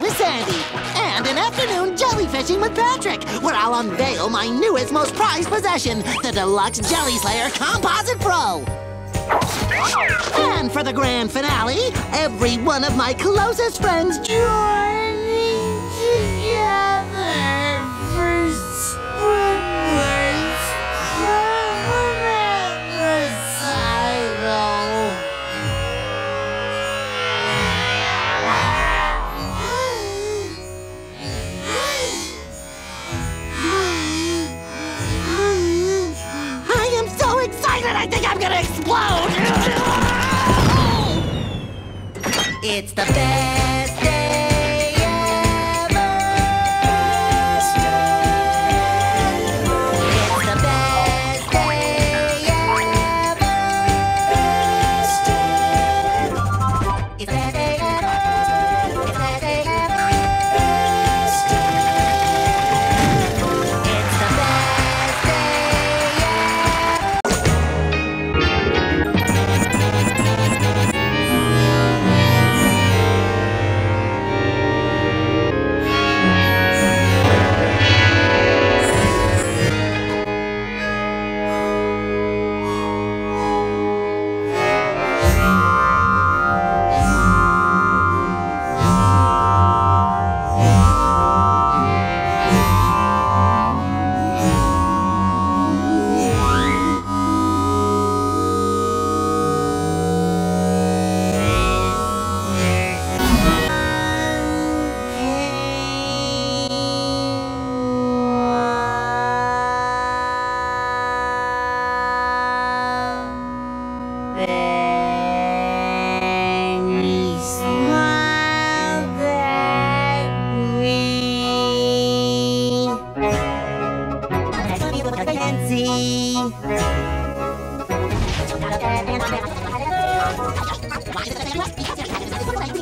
With Sandy, and an afternoon jellyfishing with Patrick, where I'll unveil my newest, most prized possession, the Deluxe Jelly Slayer Composite Pro. And for the grand finale, every one of my closest friends joining I think I'm gonna explode! It's the best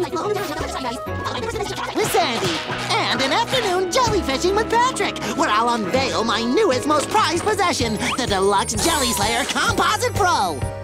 With oh, Sandy, and an afternoon jellyfishing with Patrick, where I'll unveil my newest, most prized possession, the Deluxe Jelly Slayer Composite Pro.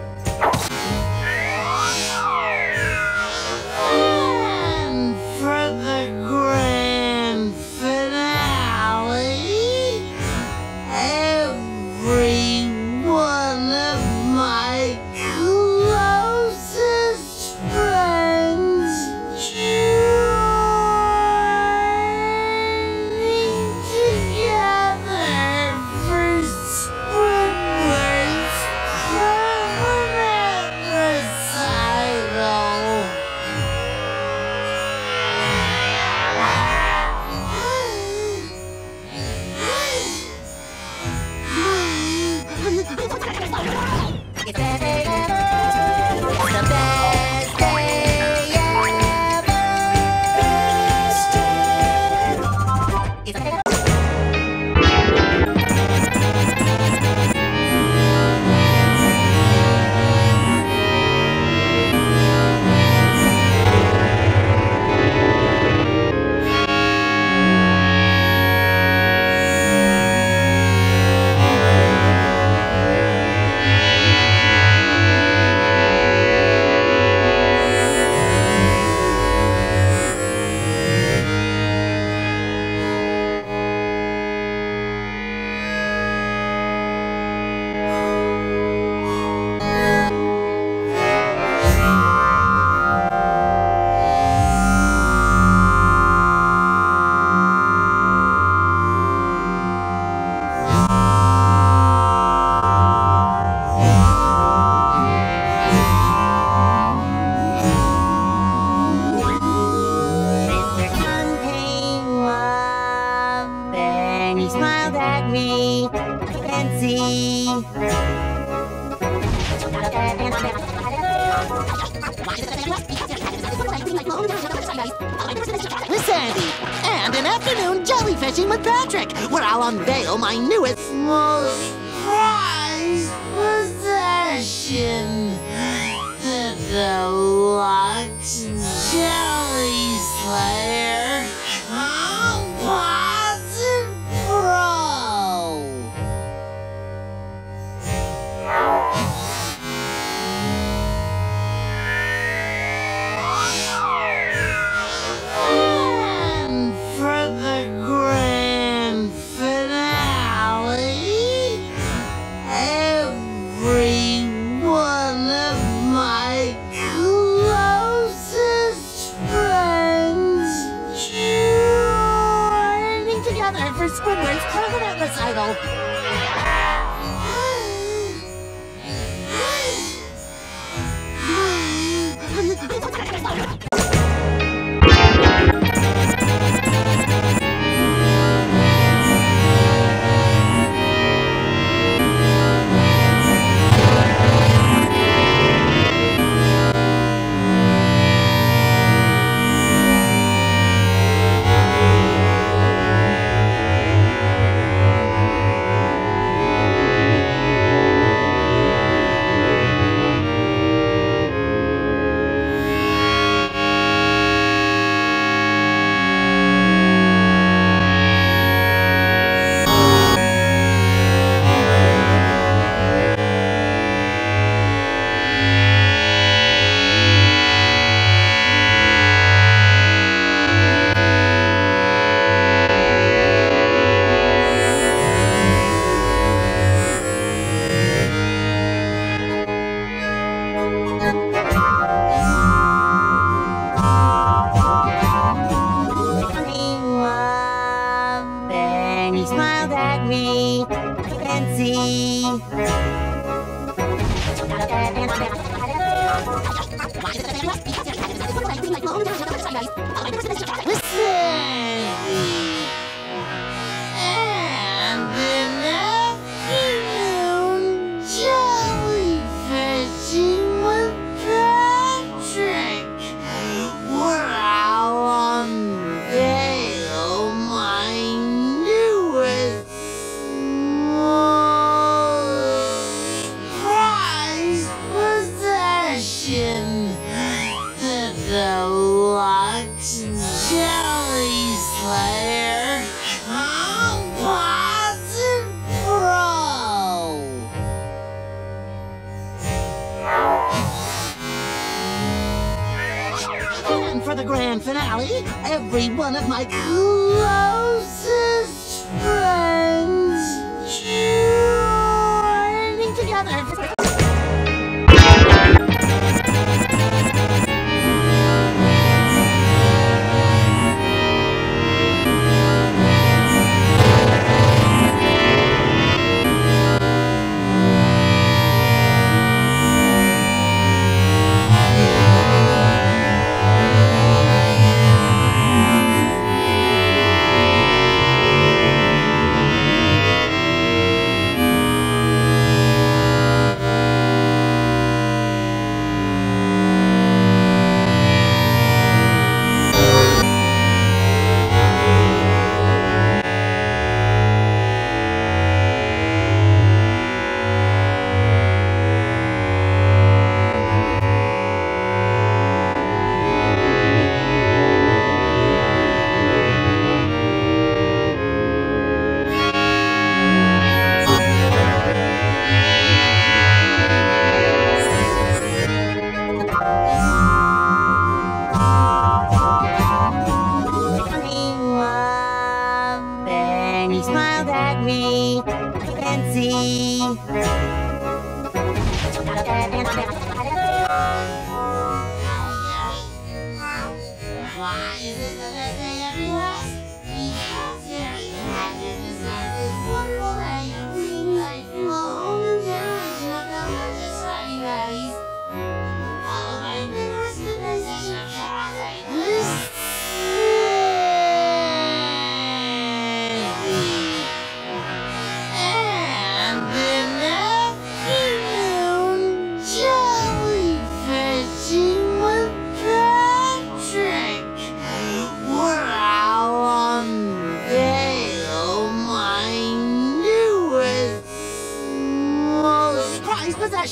Sandy, and an afternoon jellyfishing with Patrick, where I'll unveil my newest, most Yeah. Finale, every one of my closest friends joining together.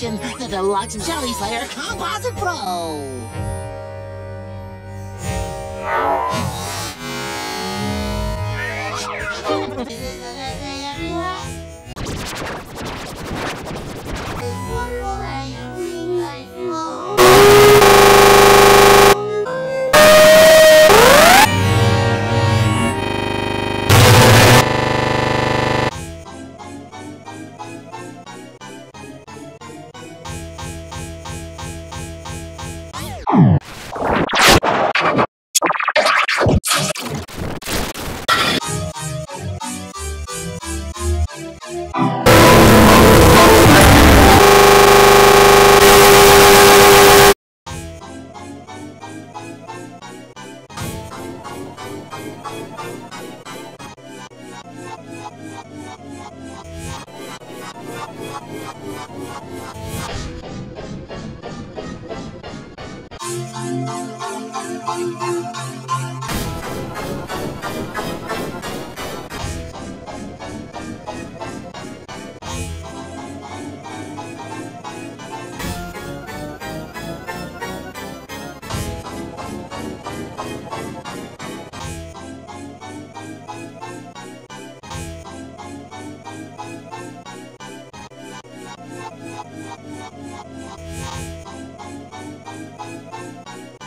edition, the deluxe Jelly Slayer Composite Pro. 「はいはいはいはいはい」